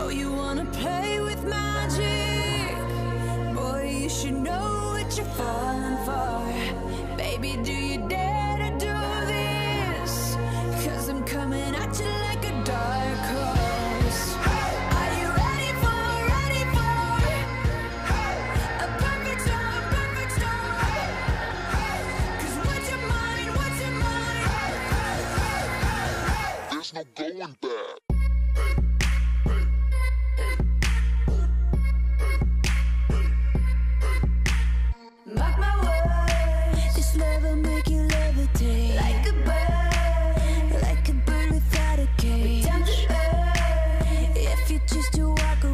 know you wanna play with magic. Boy, you should know what you're falling for. Baby, do you dare to do this? Cause I'm coming at you like a dark horse. Hey! Are you ready for, ready for? Hey! A perfect storm, perfect storm. Hey! What's your mind, what's your mind? There's no going back. Just love will make you levitate. Like a bird Like a bird without a cage. If you choose to walk away